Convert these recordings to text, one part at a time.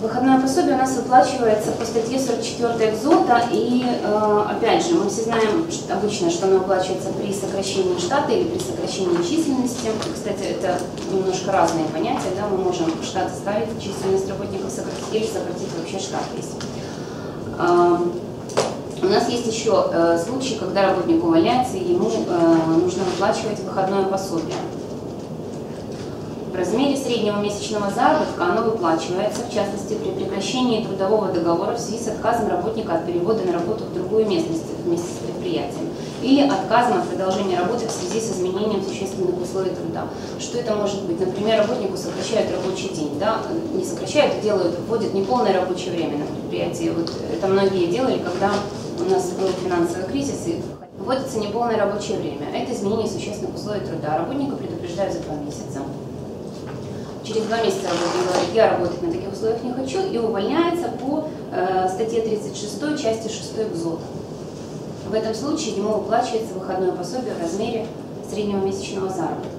Выходное пособие у нас выплачивается по статье 44 ЭКЗОТа, и э, опять же, мы все знаем что обычно, что оно выплачивается при сокращении штата или при сокращении численности. Кстати, это немножко разные понятия, да, мы можем штат оставить, численность работников сократить или сократить вообще штат есть. Э, у нас есть еще э, случаи, когда работник увольняется, и ему э, нужно выплачивать выходное пособие. Размере среднего месячного заработка оно выплачивается, в частности, при прекращении трудового договора в связи с отказом работника от перевода на работу в другую местность вместе с предприятием или отказом от продолжения работы в связи с изменением существенных условий труда. Что это может быть? Например, работнику сокращают рабочий день, да? не сокращают, а делают, вводят неполное рабочее время на предприятии. Вот это многие делали, когда у нас был финансовый кризис, и вводится неполное рабочее время. Это изменение существенных условий труда. Работника предупреждают за два месяца через два месяца работник говорит, я работать на таких условиях не хочу, и увольняется по э, статье 36 части 6 ГЗОТ. В этом случае ему выплачивается выходное пособие в размере среднего месячного заработка.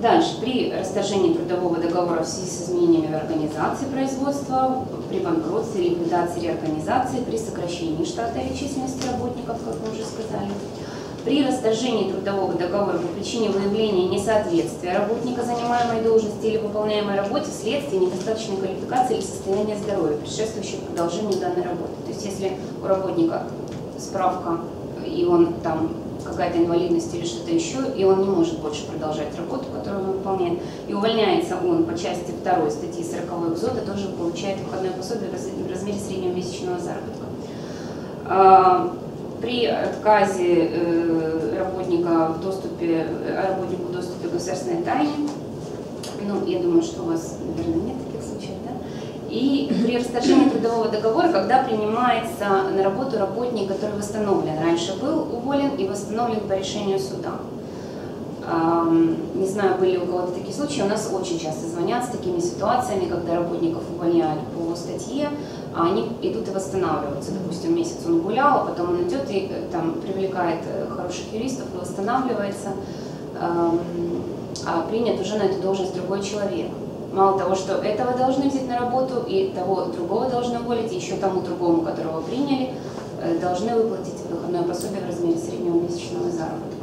Дальше, при расторжении трудового договора в связи с изменениями в организации производства, при банкротстве, ликвидации реорганизации, при сокращении штата или численности работников, как мы уже сказали, при расторжении трудового договора по причине выявления несоответствия работника занимаемой должности или выполняемой работе вследствие недостаточной квалификации или состояния здоровья, предшествующего продолжению данной работы. То есть если у работника справка, и он там какая-то инвалидность или что-то еще, и он не может больше продолжать работу, которую он выполняет, и увольняется он по части 2 статьи 40 ГЗОТа, тоже получает выходное пособие в размере среднего месячного заработка. При отказе э, работника в доступе, работнику в доступе к государственной тайне, ну, я думаю, что у вас, наверное, нет таких случаев, да? И при расторжении трудового договора, когда принимается на работу работник, который восстановлен, раньше был уволен и восстановлен по решению суда. Не знаю, были у кого-то такие случаи, у нас очень часто звонят с такими ситуациями, когда работников увольняют по статье, а они идут и восстанавливаются. Допустим, месяц он гулял, а потом он идет и э, там привлекает э, хороших юристов и восстанавливается, а принят уже на эту должность другой человек. Мало того, что этого должны взять на работу, и того другого должны уволить, и еще тому другому, которого приняли, э, должны выплатить выходное пособие в размере среднего месячного заработка.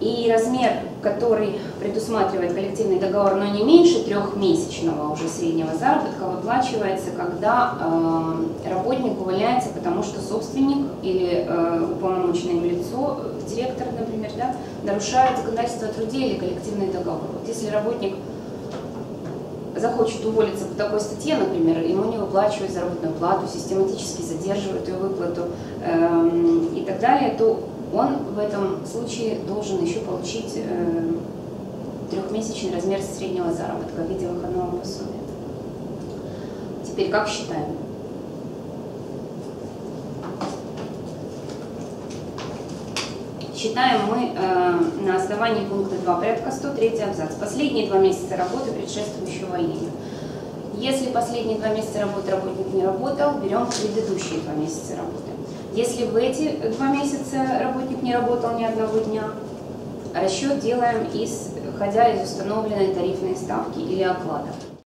И размер, который предусматривает коллективный договор, но не меньше трехмесячного уже среднего заработка, выплачивается, когда э, работник увольняется, потому что собственник или э, уполномоченное лицо, директор, например, да, нарушает законодательство о труде или коллективный договор. Вот если работник захочет уволиться по такой статье, например, ему не выплачивают заработную плату, систематически задерживают ее выплату э, и так далее, то он в этом случае должен еще получить э, трехмесячный размер среднего заработка в виде выходного пособия. Теперь как считаем? Считаем мы э, на основании пункта 2 порядка 103 абзац. Последние два месяца работы, предшествующего увольнению. Если последние два месяца работы работник не работал, берем предыдущие два месяца работы. Если в эти два месяца работник не работал ни одного дня, расчет делаем, исходя из установленной тарифной ставки или оклада.